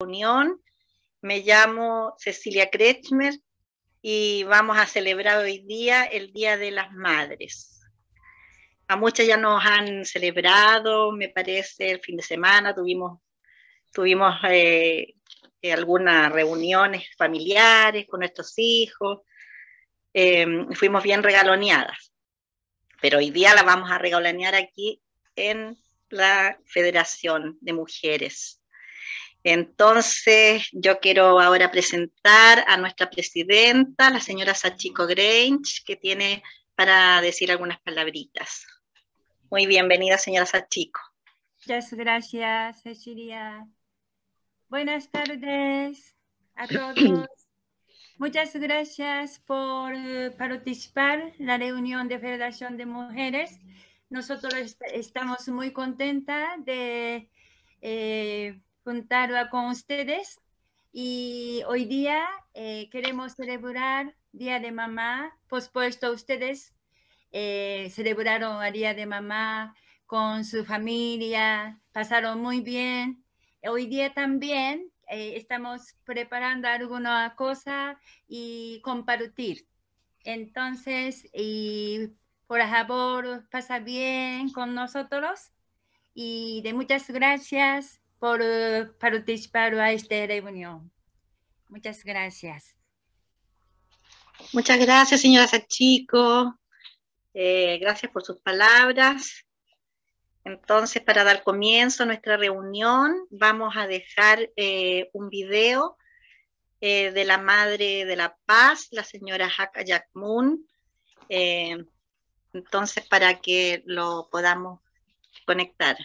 reunión. Me llamo Cecilia Kretschmer y vamos a celebrar hoy día el Día de las Madres. A muchas ya nos han celebrado, me parece, el fin de semana tuvimos, tuvimos eh, algunas reuniones familiares con nuestros hijos, eh, fuimos bien regaloneadas, pero hoy día la vamos a regalonear aquí en la Federación de Mujeres. Entonces, yo quiero ahora presentar a nuestra presidenta, la señora Sachiko Grange, que tiene para decir algunas palabritas. Muy bienvenida, señora Sachiko. Muchas gracias, Cecilia. Buenas tardes a todos. Muchas gracias por eh, participar en la reunión de Federación de Mujeres nosotros estamos muy contentas de eh, con ustedes y hoy día eh, queremos celebrar Día de Mamá. Por supuesto, ustedes eh, celebraron el Día de Mamá con su familia, pasaron muy bien. Hoy día también eh, estamos preparando alguna cosa y compartir. Entonces, y por favor, pasa bien con nosotros y de muchas gracias por eh, participar a esta reunión. Muchas gracias. Muchas gracias, señora Sachico. Eh, gracias por sus palabras. Entonces, para dar comienzo a nuestra reunión, vamos a dejar eh, un video de la Madre de la Paz, la señora Haka Yakmun. Entonces, para que lo podamos conectar.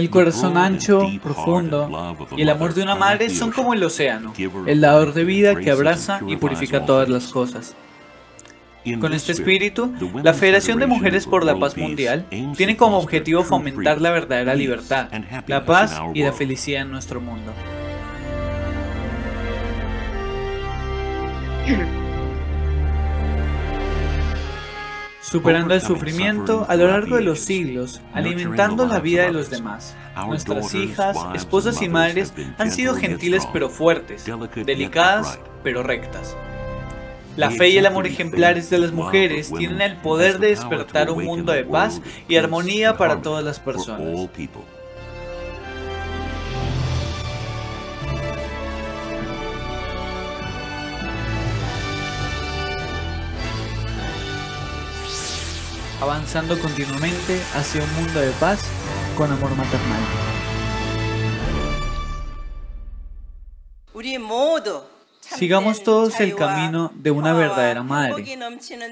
El corazón ancho, profundo y el amor de una madre son como el océano, el dador de vida que abraza y purifica todas las cosas. Con este espíritu, la Federación de Mujeres por la Paz Mundial tiene como objetivo fomentar la verdadera libertad, la paz y la felicidad en nuestro mundo. Superando el sufrimiento a lo largo de los siglos, alimentando la vida de los demás. Nuestras hijas, esposas y madres han sido gentiles pero fuertes, delicadas pero rectas. La fe y el amor ejemplares de las mujeres tienen el poder de despertar un mundo de paz y armonía para todas las personas. Avanzando continuamente hacia un mundo de paz con amor maternal. Sigamos todos el camino de una verdadera madre,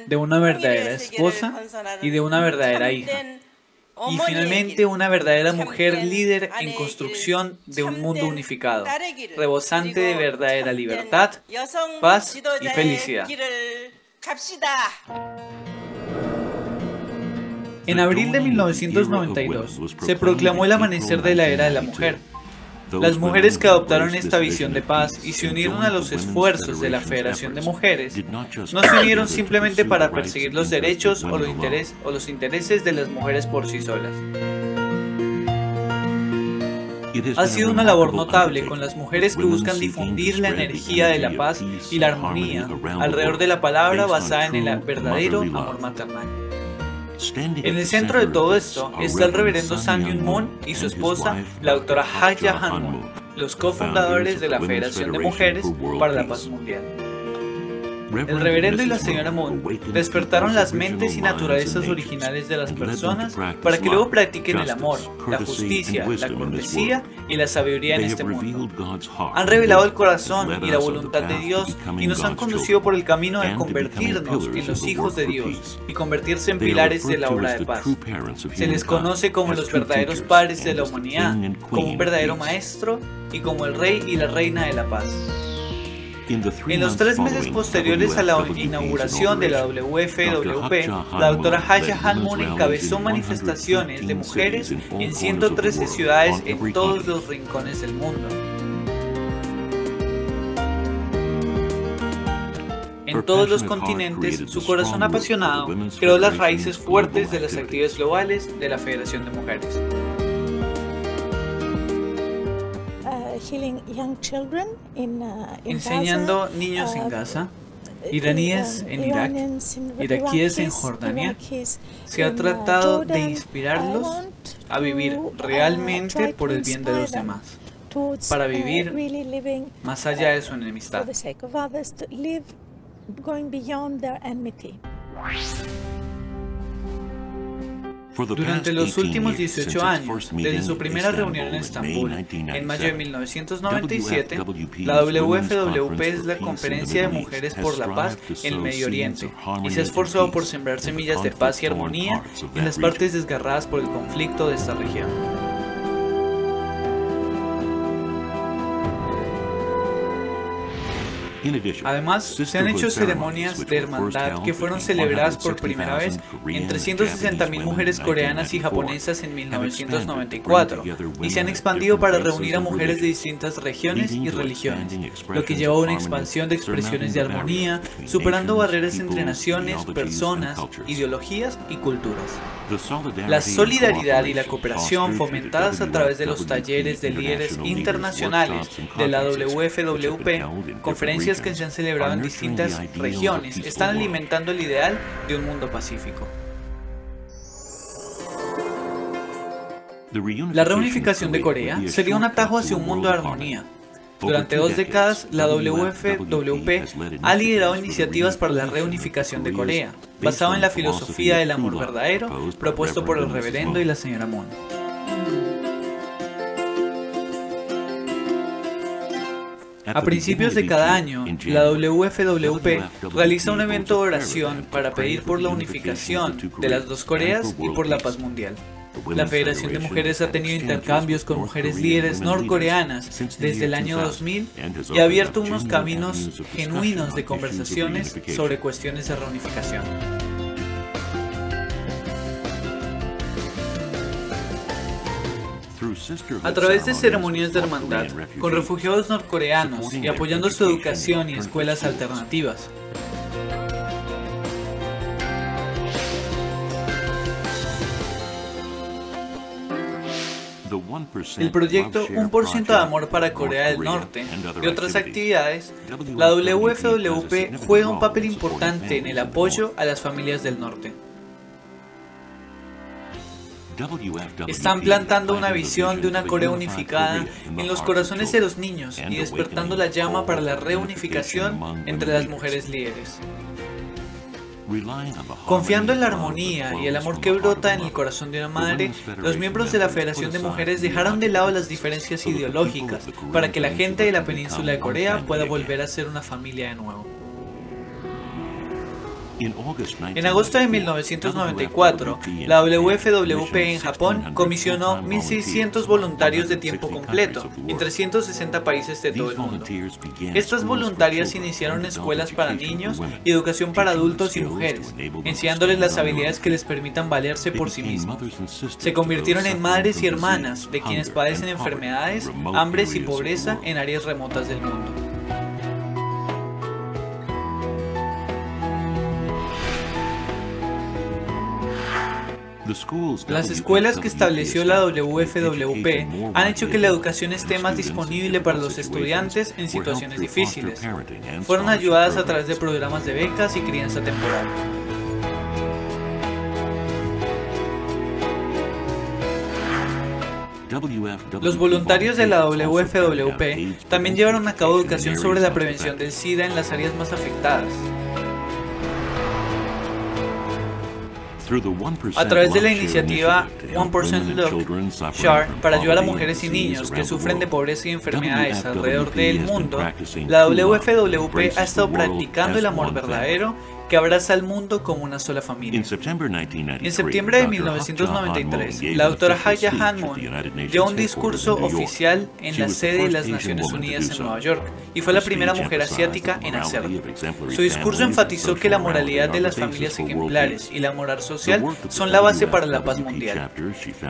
de una verdadera esposa y de una verdadera hija. Y finalmente una verdadera mujer líder en construcción de un mundo unificado, rebosante de verdadera libertad, paz y felicidad. En abril de 1992 se proclamó el amanecer de la era de la mujer. Las mujeres que adoptaron esta visión de paz y se unieron a los esfuerzos de la Federación de Mujeres no se unieron simplemente para perseguir los derechos o los, o los intereses de las mujeres por sí solas. Ha sido una labor notable con las mujeres que buscan difundir la energía de la paz y la armonía alrededor de la palabra basada en el verdadero amor maternal. En el centro de todo esto está el reverendo Sang Moon y su esposa, la doctora Haya Han Moon, los cofundadores de la Federación de Mujeres para la Paz Mundial. El reverendo y la señora Moon despertaron las mentes y naturalezas originales de las personas para que luego practiquen el amor, la justicia, la cortesía y la sabiduría en este mundo. Han revelado el corazón y la voluntad de Dios y nos han conducido por el camino de convertirnos en los hijos de Dios y convertirse en pilares de la obra de paz. Se les conoce como los verdaderos padres de la humanidad, como un verdadero maestro y como el rey y la reina de la paz. En los tres meses posteriores a la inauguración de la WFWP, la doctora Haya Han Moon encabezó manifestaciones de mujeres en 113 ciudades en todos los rincones del mundo. En todos los continentes, su corazón apasionado creó las raíces fuertes de las actividades globales de la Federación de Mujeres. Enseñando niños en Gaza, iraníes en Irak, iraquíes en Jordania, se ha tratado de inspirarlos a vivir realmente por el bien de los demás, para vivir más allá de su enemistad. Durante los últimos 18 años, desde su primera reunión en Estambul, en mayo de 1997, la WFWP es la Conferencia de Mujeres por la Paz en el Medio Oriente y se ha esforzado por sembrar semillas de paz y armonía en las partes desgarradas por el conflicto de esta región. Además, se han hecho ceremonias de hermandad que fueron celebradas por primera vez en 360.000 mujeres coreanas y japonesas en 1994 y se han expandido para reunir a mujeres de distintas regiones y religiones, lo que lleva a una expansión de expresiones de armonía, superando barreras entre naciones, personas, ideologías y culturas. La solidaridad y la cooperación fomentadas a través de los talleres de líderes internacionales de la WFWP, conferencias que se han celebrado en distintas regiones están alimentando el ideal de un mundo pacífico. La reunificación de Corea sería un atajo hacia un mundo de armonía. Durante dos décadas, la WFWP ha liderado iniciativas para la reunificación de Corea, basado en la filosofía del amor verdadero propuesto por el reverendo y la señora Moon. A principios de cada año, la WFWP realiza un evento de oración para pedir por la unificación de las dos Coreas y por la paz mundial. La Federación de Mujeres ha tenido intercambios con mujeres líderes norcoreanas desde el año 2000 y ha abierto unos caminos genuinos de conversaciones sobre cuestiones de reunificación. A través de ceremonias de hermandad con refugiados norcoreanos y apoyando su educación y escuelas alternativas. El proyecto 1% de Amor para Corea del Norte y otras actividades, la WFWP juega un papel importante en el apoyo a las familias del norte. Están plantando una visión de una Corea unificada en los corazones de los niños y despertando la llama para la reunificación entre las mujeres líderes. Confiando en la armonía y el amor que brota en el corazón de una madre, los miembros de la Federación de Mujeres dejaron de lado las diferencias ideológicas para que la gente de la península de Corea pueda volver a ser una familia de nuevo. En agosto de 1994, la WFWP en Japón comisionó 1.600 voluntarios de tiempo completo en 360 países de todo el mundo. Estas voluntarias iniciaron escuelas para niños y educación para adultos y mujeres, enseñándoles las habilidades que les permitan valerse por sí mismos. Se convirtieron en madres y hermanas de quienes padecen enfermedades, hambres y pobreza en áreas remotas del mundo. Las escuelas que estableció la WFWP han hecho que la educación esté más disponible para los estudiantes en situaciones difíciles. Fueron ayudadas a través de programas de becas y crianza temporal. Los voluntarios de la WFWP también llevaron a cabo educación sobre la prevención del SIDA en las áreas más afectadas. A través de la iniciativa One Person Look SHAR para ayudar a mujeres y niños que sufren de pobreza y enfermedades alrededor del mundo, la WFWP ha estado practicando el amor verdadero que abraza al mundo como una sola familia. En septiembre de 1993, la doctora Haya Hanmon dio un discurso oficial en la sede de las Naciones Unidas en Nueva York y fue la primera mujer asiática en hacerlo. Su discurso enfatizó que la moralidad de las familias ejemplares y la moral social son la base para la paz mundial.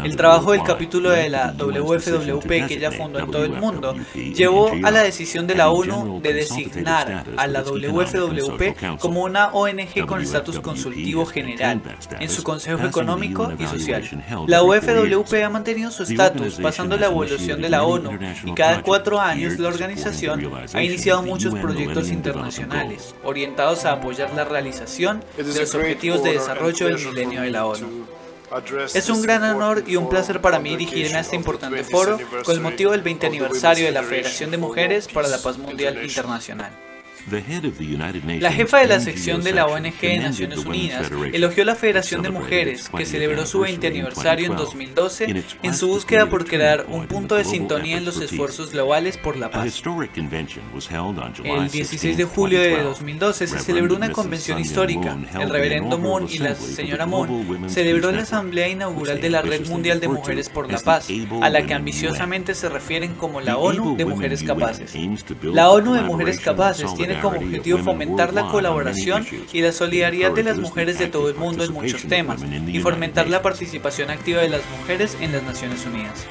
El trabajo del capítulo de la WFWP que ella fundó en todo el mundo llevó a la decisión de la ONU de designar a la WFWP como una ONG con estatus consultivo general en su Consejo Económico y Social. La UFWP ha mantenido su estatus pasando la evolución de la ONU y cada cuatro años la organización ha iniciado muchos proyectos internacionales orientados a apoyar la realización de los objetivos de desarrollo del milenio de la ONU. Es un gran honor y un placer para mí dirigir en este importante foro con el motivo del 20 aniversario de la Federación de Mujeres para la Paz Mundial Internacional. La jefa de la sección de la ONG de Naciones Unidas elogió la Federación de Mujeres, que celebró su 20 aniversario en 2012, en su búsqueda por crear un punto de sintonía en los esfuerzos globales por la paz. El 16 de julio de 2012 se celebró una convención histórica. El reverendo Moon y la señora Moon celebró la asamblea inaugural de la Red Mundial de Mujeres por la Paz, a la que ambiciosamente se refieren como la ONU de Mujeres Capaces. La ONU de Mujeres Capaces tiene como objetivo fomentar la colaboración y la solidaridad de las mujeres de todo el mundo en muchos temas y fomentar la participación activa de las mujeres en las Naciones Unidas.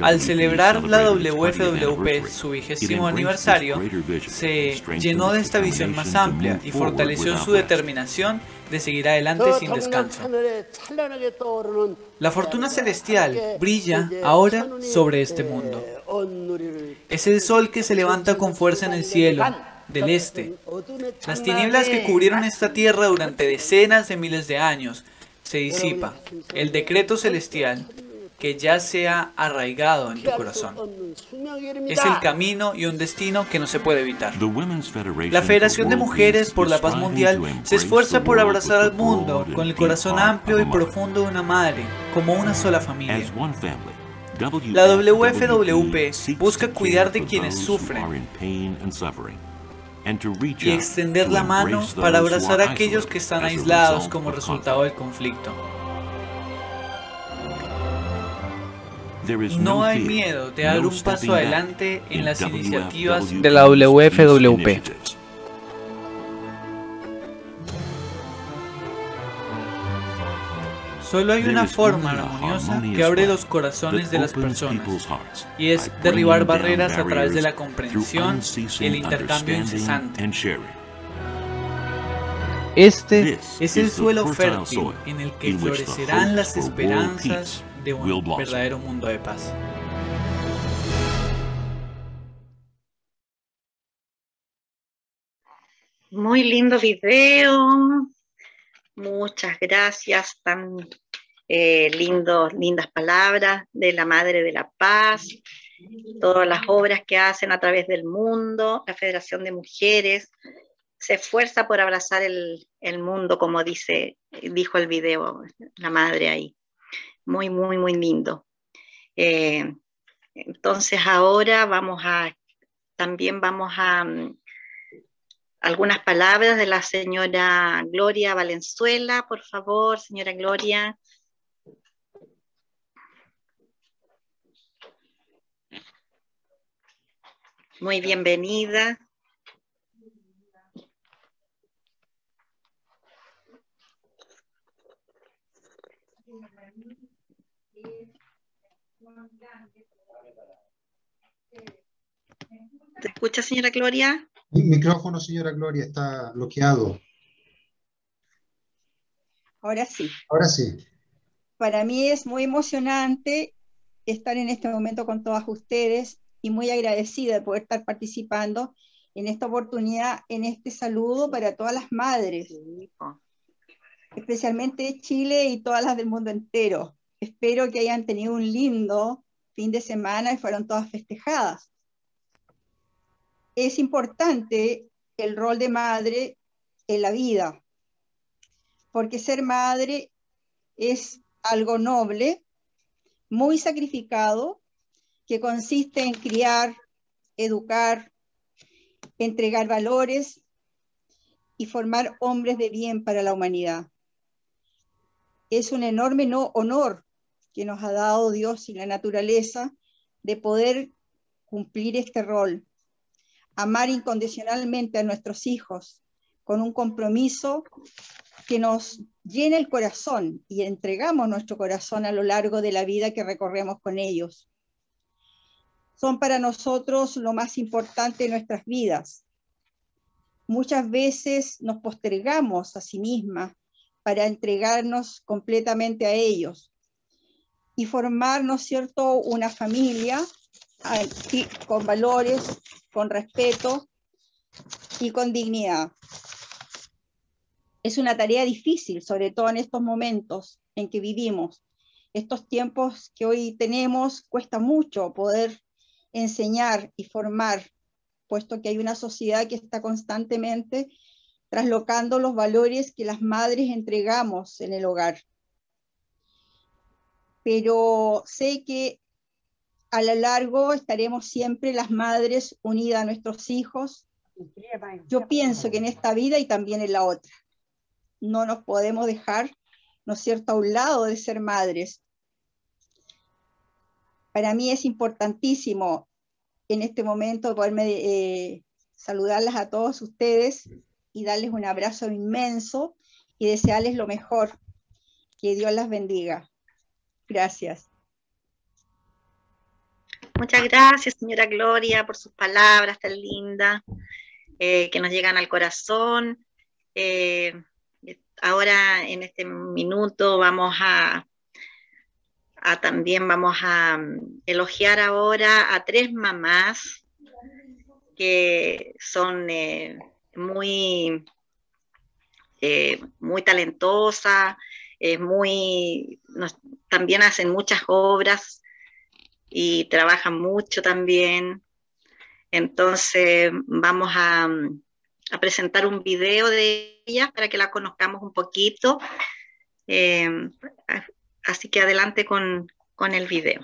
Al celebrar la WFWP su vigésimo aniversario, se llenó de esta visión más amplia y fortaleció su determinación de seguir adelante sin descanso. La fortuna celestial brilla ahora sobre este mundo. Es el sol que se levanta con fuerza en el cielo del este. Las tinieblas que cubrieron esta tierra durante decenas de miles de años se disipa. El decreto celestial que ya se ha arraigado en tu corazón. Es el camino y un destino que no se puede evitar. La Federación de Mujeres por la Paz Mundial se esfuerza por abrazar al mundo con el corazón amplio y profundo de una madre, como una sola familia. La WFWP busca cuidar de quienes sufren y extender la mano para abrazar a aquellos que están aislados como resultado del conflicto. No hay miedo de dar un paso adelante en las iniciativas de la WFWP. Solo hay una forma armoniosa que abre los corazones de las personas y es derribar barreras a través de la comprensión y el intercambio incesante. Este es el suelo fértil en el que florecerán las esperanzas de un verdadero mundo de paz. Muy lindo video. Muchas gracias. Tan eh, lindas palabras de la Madre de la Paz. Todas las obras que hacen a través del mundo. La Federación de Mujeres se esfuerza por abrazar el, el mundo, como dice, dijo el video, la madre ahí muy, muy, muy lindo. Eh, entonces ahora vamos a, también vamos a mm, algunas palabras de la señora Gloria Valenzuela, por favor, señora Gloria. Muy bienvenida. ¿Te escucha, señora Gloria? Mi micrófono, señora Gloria, está bloqueado. Ahora sí. Ahora sí. Para mí es muy emocionante estar en este momento con todas ustedes y muy agradecida de poder estar participando en esta oportunidad, en este saludo para todas las madres, especialmente de Chile y todas las del mundo entero. Espero que hayan tenido un lindo fin de semana y fueron todas festejadas. Es importante el rol de madre en la vida, porque ser madre es algo noble, muy sacrificado, que consiste en criar, educar, entregar valores y formar hombres de bien para la humanidad. Es un enorme no honor que nos ha dado Dios y la naturaleza de poder cumplir este rol, amar incondicionalmente a nuestros hijos con un compromiso que nos llena el corazón y entregamos nuestro corazón a lo largo de la vida que recorremos con ellos. Son para nosotros lo más importante de nuestras vidas. Muchas veces nos postergamos a sí mismas para entregarnos completamente a ellos y formar, ¿no es cierto?, una familia con valores, con respeto y con dignidad. Es una tarea difícil, sobre todo en estos momentos en que vivimos. Estos tiempos que hoy tenemos cuesta mucho poder enseñar y formar, puesto que hay una sociedad que está constantemente traslocando los valores que las madres entregamos en el hogar. Pero sé que a lo largo estaremos siempre las madres unidas a nuestros hijos. Yo pienso que en esta vida y también en la otra. No nos podemos dejar, ¿no es cierto?, a un lado de ser madres. Para mí es importantísimo en este momento poderme eh, saludarlas a todos ustedes y darles un abrazo inmenso y desearles lo mejor. Que Dios las bendiga. Gracias. Muchas gracias, señora Gloria, por sus palabras tan lindas eh, que nos llegan al corazón. Eh, ahora, en este minuto, vamos a, también vamos a mm, elogiar ahora a tres mamás que son eh, muy, muy talentosas, muy, también hacen muchas obras y trabajan mucho también. Entonces vamos a, presentar un video de ellas para que la conozcamos un poquito. Eh, así que adelante con, con el video.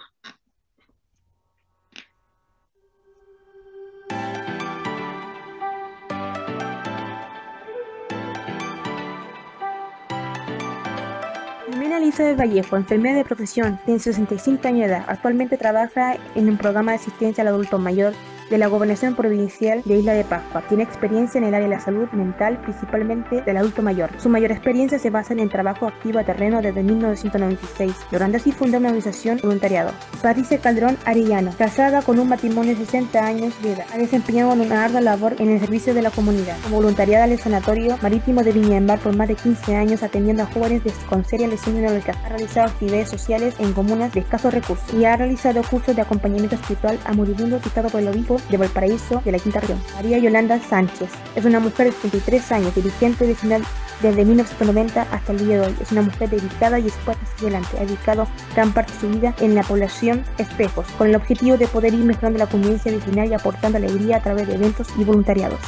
Elizabeth Vallejo, enfermera de profesión, tiene 65 años de edad. Actualmente trabaja en un programa de asistencia al adulto mayor de la Gobernación Provincial de Isla de Pascua. Tiene experiencia en el área de la salud mental, principalmente del adulto mayor. Su mayor experiencia se basa en el trabajo activo a terreno desde 1996, logrando así fundar una organización voluntariado. Patricia Calderón Arellano, casada con un matrimonio de 60 años de edad, ha desempeñado una ardua labor en el servicio de la comunidad, como voluntariada en el Sanatorio Marítimo de Viña Mar por más de 15 años atendiendo a jóvenes con serias lesiones neurológicas. Ha realizado actividades sociales en comunas de escasos recursos y ha realizado cursos de acompañamiento espiritual a moribundos dictado por el obispo de Valparaíso de la Quinta Región. María Yolanda Sánchez es una mujer de 33 años, dirigente vecinal desde 1990 hasta el día de hoy. Es una mujer dedicada y expuesta hacia adelante. Ha dedicado gran parte de su vida en la población Espejos, con el objetivo de poder ir mejorando la convivencia vecinal y aportando alegría a través de eventos y voluntariados.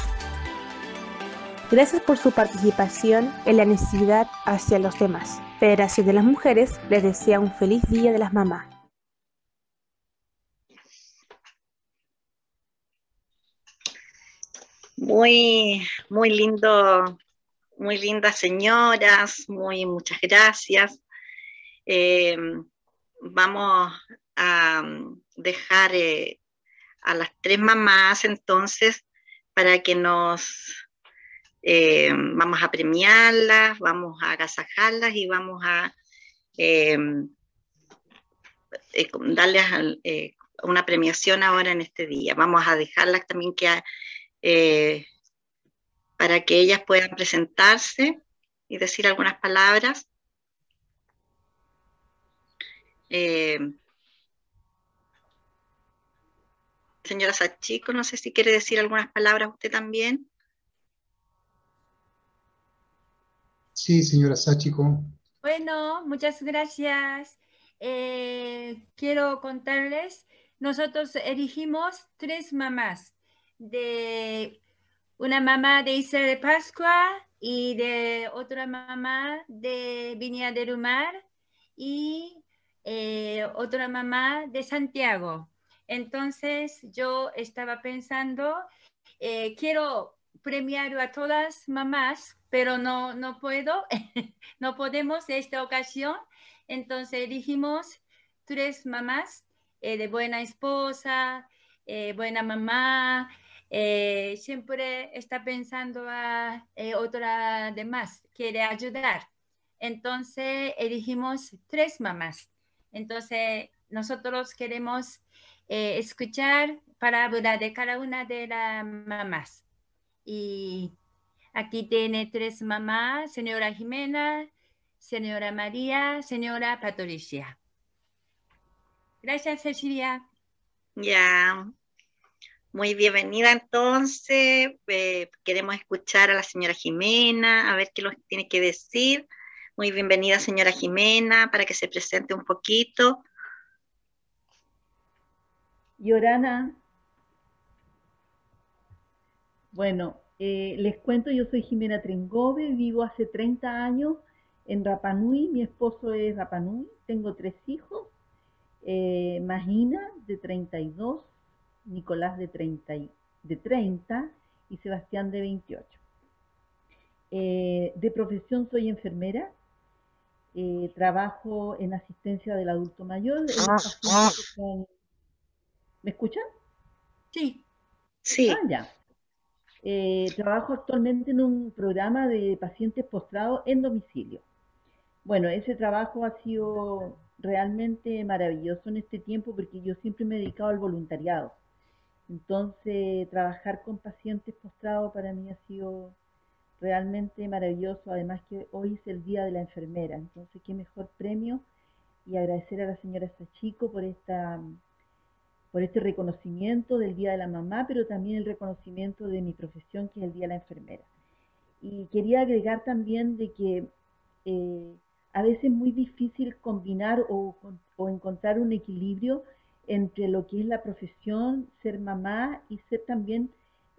Gracias por su participación en la necesidad hacia los demás. Federación de las Mujeres les desea un feliz Día de las Mamás. Muy, muy lindo, muy lindas señoras, muy muchas gracias. Eh, vamos a dejar eh, a las tres mamás entonces para que nos eh, vamos a premiarlas, vamos a agasajarlas y vamos a darles una premiación ahora en este día. Vamos a dejarlas también que eh, para que ellas puedan presentarse y decir algunas palabras. Eh, señora Sachico, no sé si quiere decir algunas palabras usted también. Sí, señora Sachico. Bueno, muchas gracias. Eh, quiero contarles, nosotros elegimos tres mamás de una mamá de Isla de Pascua y de otra mamá de Viña del Mar y eh, otra mamá de Santiago. Entonces yo estaba pensando, eh, quiero premiar a todas mamás, pero no, no puedo, no podemos esta ocasión. Entonces dijimos tres mamás eh, de buena esposa, buena mamá, eh, siempre está pensando a otra de más, quiere ayudar. Entonces elegimos tres mamás. Entonces nosotros queremos escuchar palabras de cada una de las mamás. Y aquí tiene tres mamás, señora Jimena, señora María, señora Patricia. Gracias, Cecilia. Ya. Muy bienvenida entonces. Eh, queremos escuchar a la señora Jimena, a ver qué nos tiene que decir. Muy bienvenida, señora Jimena, para que se presente un poquito. Yorana. Bueno, eh, les cuento, yo soy Jimena Tringove, vivo hace 30 años en Rapanui, mi esposo es Rapanui, tengo tres hijos eh, Magina de 32, Nicolás de 30, de 30 y Sebastián de 28. Eh, de profesión soy enfermera, eh, trabajo en asistencia del adulto mayor. ¿Me escuchan? Sí. Sí. Ah, ya. trabajo actualmente en un programa de pacientes postrados en domicilio. Bueno, ese trabajo ha sido realmente maravilloso en este tiempo porque yo siempre me he dedicado al voluntariado. Entonces, trabajar con pacientes postrados para mí ha sido realmente maravilloso. Además que hoy es el Día de la Enfermera. Entonces, qué mejor premio y agradecer a la señora Sachico por esta por este reconocimiento del Día de la Mamá, pero también el reconocimiento de mi profesión, que es el Día de la Enfermera. Y quería agregar también de que eh, a veces es muy difícil combinar o, encontrar un equilibrio entre lo que es la profesión, ser mamá y ser también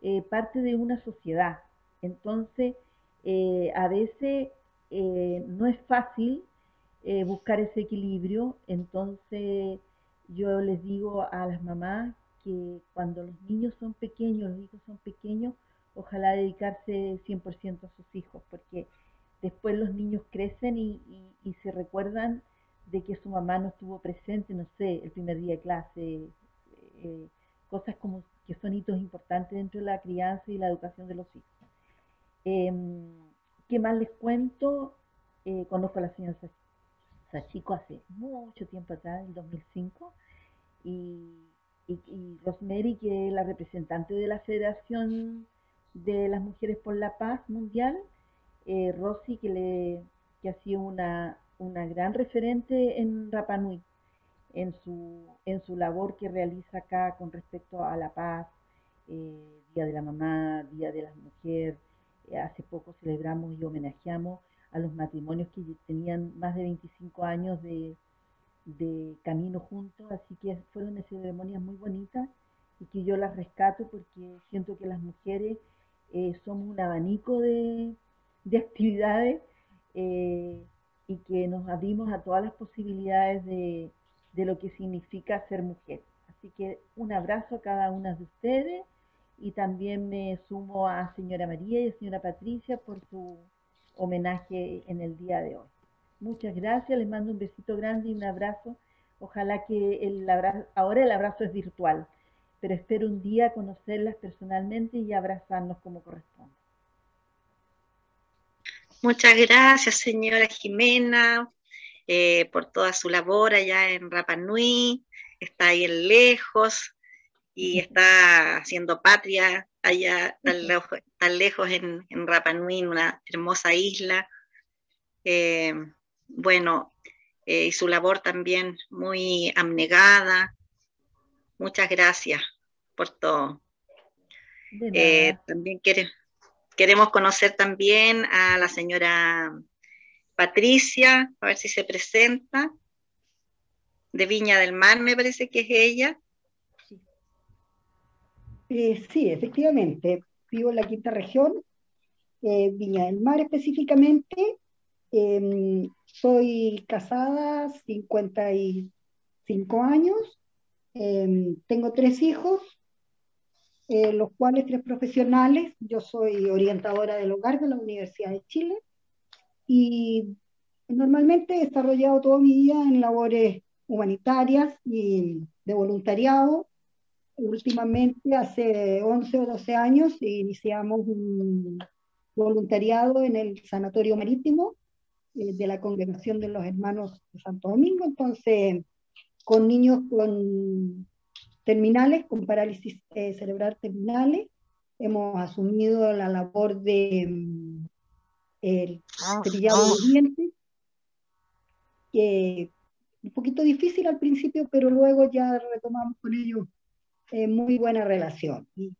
eh, parte de una sociedad. Entonces, eh, a veces eh, no es fácil buscar ese equilibrio, entonces yo les digo a las mamás que cuando los niños son pequeños, los hijos son pequeños, ojalá dedicarse 100% a sus hijos, porque después los niños crecen y, se recuerdan de que su mamá no estuvo presente, no sé, el primer día de clase, eh, cosas como que son hitos importantes dentro de la crianza y la educación de los hijos. Em, ¿Qué más les cuento? Eh, conozco a la señora Sachico hace mucho tiempo atrás, en 2005, y, y, y Rosemary, que es la representante de la Federación de las Mujeres por la Paz Mundial, eh, Rosy, que, le, que ha una, una gran referente en Rapanui, en su, en su labor que realiza acá con respecto a la paz, eh, Día de la Mamá, Día de la Mujer. Eh, hace poco celebramos y homenajeamos a los matrimonios que tenían más de 25 años de, de camino juntos, así que fueron ceremonias muy bonitas y que yo las rescato porque siento que las mujeres somos un abanico de, de actividades eh, y que nos abrimos a todas las posibilidades de, lo que significa ser mujer. Así que un abrazo a cada una de ustedes y también me sumo a señora María y a señora Patricia por su homenaje en el día de hoy. Muchas gracias, les mando un besito grande y un abrazo. Ojalá que el abrazo, ahora el abrazo es virtual, pero espero un día conocerlas personalmente y abrazarnos como corresponde. Muchas gracias, señora Jimena, eh, por toda su labor allá en Rapa Nui. Está ahí en lejos y está haciendo patria allá tan lejos, en, en Rapa Nui, una hermosa isla. Eh, bueno, eh, y su labor también muy abnegada. Muchas gracias por todo. también quiere, Queremos conocer también a la señora Patricia, a ver si se presenta, de Viña del Mar, me parece que es ella. Eh, sí, efectivamente, vivo en la quinta región, eh, Viña del Mar específicamente. Em, soy casada, 55 años, em, tengo tres hijos, eh, los cuales tres profesionales, yo soy orientadora del hogar de la Universidad de Chile y normalmente he desarrollado toda mi vida en labores humanitarias y de voluntariado. Últimamente, hace 11 o 12 años, iniciamos un voluntariado en el Sanatorio Marítimo eh, de la Congregación de los Hermanos de Santo Domingo, entonces con niños con terminales, con parálisis eh, cerebral terminales. Hemos asumido la labor de mm, el cepillado de dientes, que un poquito difícil al principio, pero luego ya retomamos con ellos eh, muy buena relación. Y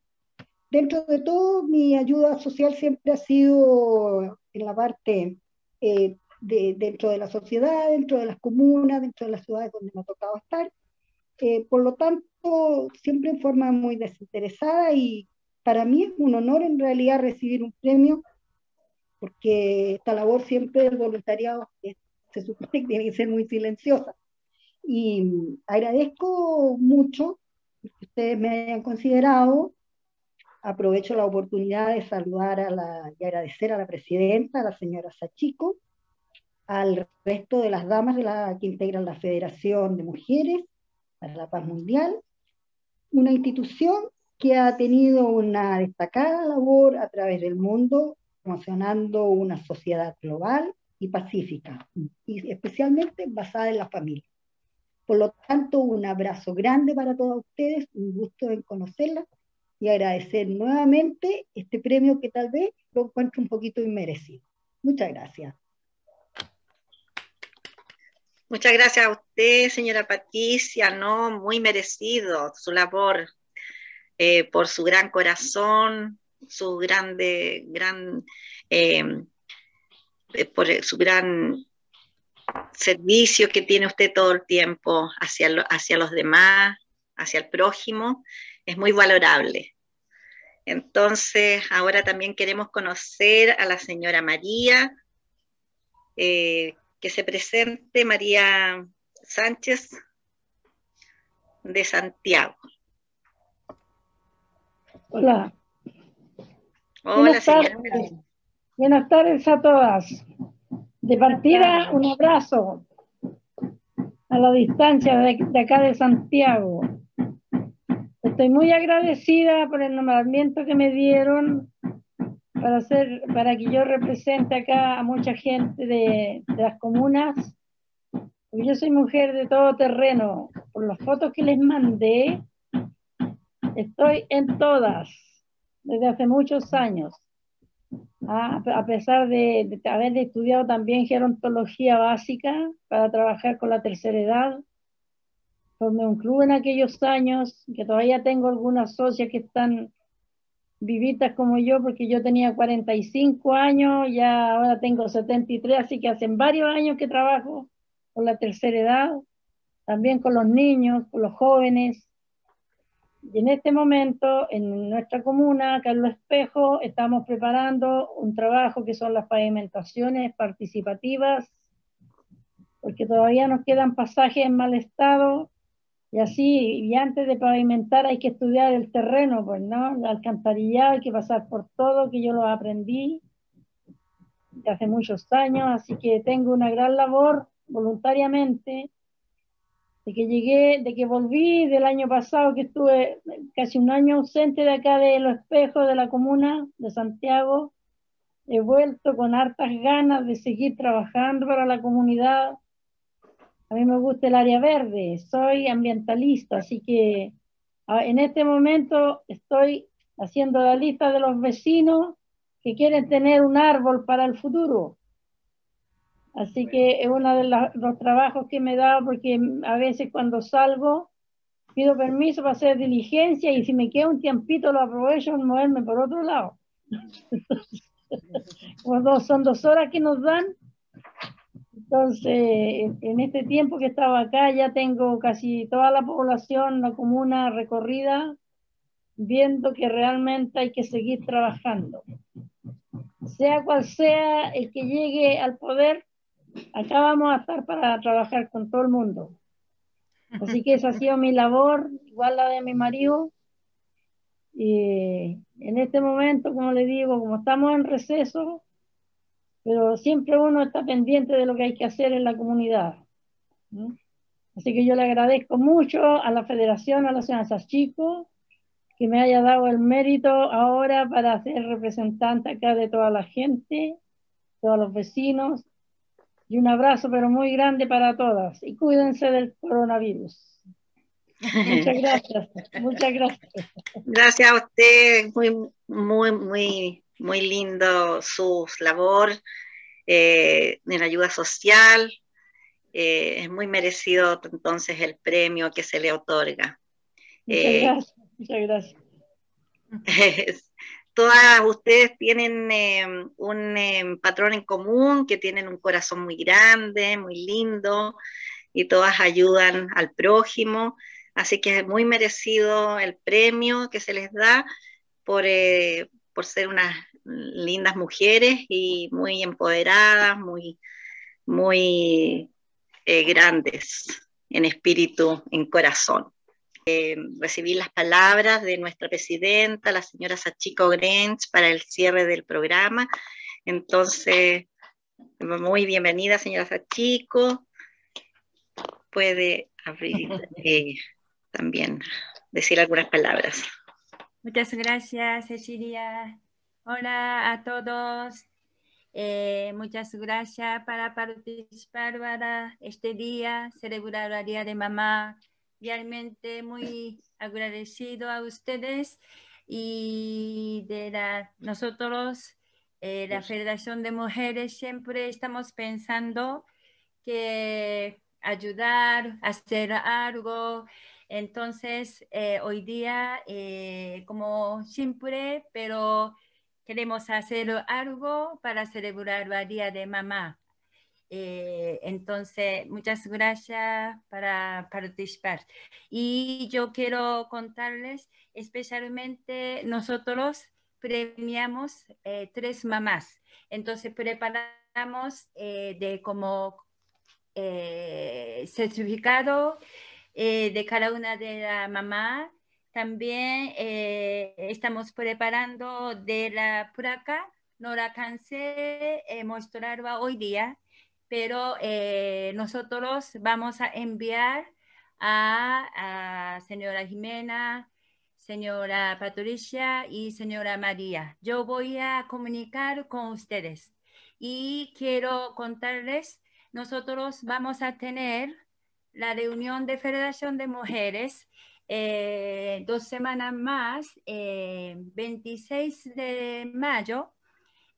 dentro de todo, mi ayuda social siempre ha sido en la parte eh, de, dentro de la sociedad, dentro de las comunas, dentro de las ciudades donde me ha tocado estar. por lo tanto, siempre en forma muy desinteresada y para mí es un honor en realidad recibir un premio porque esta labor siempre del voluntariado se supone que tiene que ser muy silenciosa. Y agradezco mucho que ustedes me hayan considerado. Aprovecho la oportunidad de saludar a la, y agradecer a la presidenta, a la señora Sachico, al resto de las damas de la, que integran la Federación de Mujeres para la Paz Mundial, una institución que ha tenido una destacada labor a través del mundo, promocionando una sociedad global y pacífica, y especialmente basada en la familia. Por lo tanto, un abrazo grande para todos ustedes, un gusto en conocerlas y agradecer nuevamente este premio que tal vez lo encuentro un poquito inmerecido. Muchas gracias. Muchas gracias a usted, señora Patricia, no, muy merecido su labor, eh, por su gran corazón, su grande, gran, eh, eh, por su gran servicio que tiene usted todo el tiempo hacia, hacia los demás, hacia el prójimo, es muy valorable. Entonces, ahora también queremos conocer a la señora María, que se presente María Sánchez de Santiago. Hola. Hola, Buenas tardes. Buenas tardes a todas. De partida, un abrazo a la distancia de, de, acá de Santiago. Estoy muy agradecida por el nombramiento que me dieron para, hacer, para que yo represente acá a mucha gente de, las comunas. Yo soy mujer de todo terreno. Por las fotos que les mandé, estoy en todas, desde hace muchos años. Ah, a pesar de, de, haber estudiado también gerontología básica para trabajar con la tercera edad, formé un club en aquellos años, que todavía tengo algunas socias que están vivitas como yo, porque yo tenía 45 años, ya ahora tengo 73, así que hacen varios años que trabajo con la tercera edad, también con los niños, con los jóvenes. Y en este momento, en nuestra comuna, Carlos Espejo, estamos preparando un trabajo que son las pavimentaciones participativas, porque todavía nos quedan pasajes en mal estado y así, y antes de pavimentar hay que estudiar el terreno, pues, ¿no? El alcantarillado hay que pasar por todo, que yo lo aprendí hace muchos años, así que tengo una gran labor voluntariamente, de que llegué, de que volví del año pasado, que estuve casi un año ausente de acá de Los Espejos, de la comuna de Santiago, he vuelto con hartas ganas de seguir trabajando para la comunidad, a mí me gusta el área verde, soy ambientalista, así que en este momento estoy haciendo la lista de los vecinos que quieren tener un árbol para el futuro. Así que es uno de los trabajos que me he dado porque a veces cuando salgo pido permiso para hacer diligencia y si me queda un tiempito lo aprovecho en moverme por otro lado. son dos horas que nos dan entonces, en este tiempo que estaba acá, ya tengo casi toda la población, la comuna recorrida, viendo que realmente hay que seguir trabajando. Sea cual sea el que llegue al poder, acá vamos a estar para trabajar con todo el mundo. Así que esa ha sido mi labor, igual la de mi marido. Y en este momento, como le digo, como estamos en receso, pero siempre uno está pendiente de lo que hay que hacer en la comunidad. Así que yo le agradezco mucho a la Federación, a la señora Sachico, que me haya dado el mérito ahora para ser representante acá de toda la gente, todos los vecinos. Y un abrazo, pero muy grande para todas. Y cuídense del coronavirus. Muchas gracias. Muchas gracias. Gracias a usted. Muy, muy, muy, muy lindo su labor eh, en ayuda social. Eh, es muy merecido entonces el premio que se le otorga. Muchas eh, gracias. Muchas gracias. Todas ustedes tienen un patrón en común, que tienen un corazón muy grande, muy lindo, y todas ayudan al prójimo. Así que es muy merecido el premio que se les da por, por ser unas lindas mujeres y muy empoderadas, muy, muy eh, grandes en espíritu, en corazón. Eh, recibir las palabras de nuestra presidenta, la señora Sachiko Grench, para el cierre del programa. Entonces, muy bienvenida, señora Sachiko. Puede abrir también decir algunas palabras. Muchas gracias, Cecilia. Hola a todos. Eh, muchas gracias para participar para este día, celebrar el Día de Mamá. Realmente muy agradecido a ustedes y de la, nosotros, eh, la Federación de Mujeres, siempre estamos pensando que ayudar, hacer algo, entonces, eh, hoy día, como siempre, pero queremos hacer algo para celebrar el Día de Mamá. Eh, entonces, muchas gracias para participar. Y yo quiero contarles, especialmente nosotros premiamos tres mamás. Entonces, preparamos de como certificado eh, de cada una de la mamá. También eh, estamos preparando de la placa, no la cansé eh, mostrarla hoy día, pero nosotros vamos a enviar a, a señora Jimena, señora Patricia y señora María. Yo voy a comunicar con ustedes y quiero contarles, nosotros vamos a tener la reunión de Federación de Mujeres eh, dos semanas más, 26 eh, de mayo,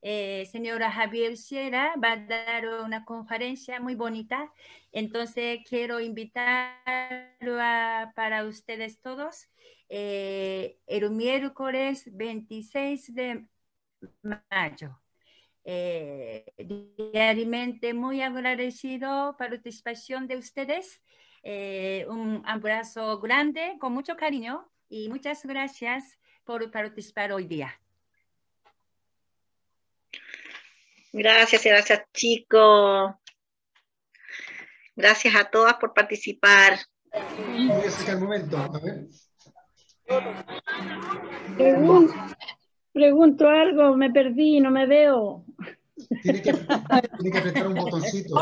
eh, señora Javier Sierra va a dar una conferencia muy bonita. Entonces quiero invitarlo para ustedes todos el miércoles 26 de mayo. Eh, diariamente muy agradecido por la participación de ustedes. Eh, un abrazo grande, con mucho cariño y muchas gracias por participar hoy día. Gracias, gracias chicos. Gracias a todas por participar. Voy a sacar momento. A ver. Pregunto algo, me perdí, no me veo. Tiene que, tiene que apretar un botoncito.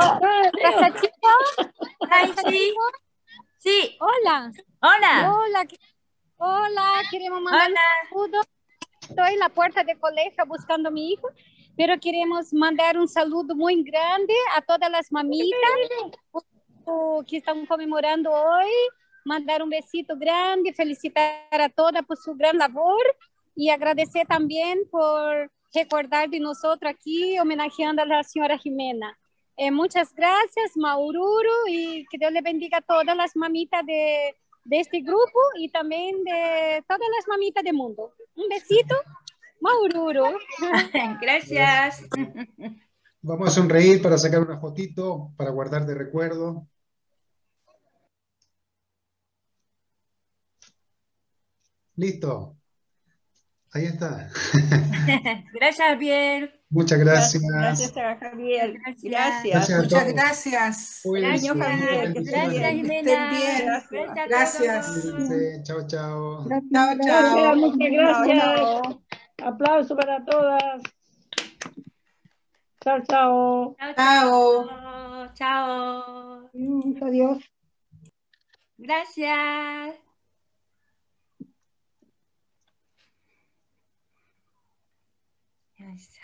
Hola, sí. Sí. Hola. Hola. Hola. Hola, queremos mandar un saludo. Estoy en la puerta del colegio buscando a mi hijo, pero queremos mandar un saludo muy grande a todas las mamitas que están conmemorando hoy. Mandar un besito grande, felicitar a todas por su gran labor y agradecer también por recordar de nosotros aquí, homenajeando a la señora Jimena. Eh, muchas gracias, Maururu, y que Dios le bendiga a todas las mamitas de, de este grupo y también de todas las mamitas del mundo. Un besito, Maururu. Gracias. Vamos a sonreír para sacar una fotito, para guardar de recuerdo. Listo. Ahí está. gracias, Javier. Muchas gracias. Gracias, Javier. Gracias. Gracias a Muchas todos. gracias. Gracias, Javier. Gracias. Jimena. Gracias. Gracias. Chao, chao. Gracias, Chao, gracias, chao. Muchas gracias. Aplauso para todas. Chao, chao. Chao, Chao. Chao. Adiós, Adiós. 하시자.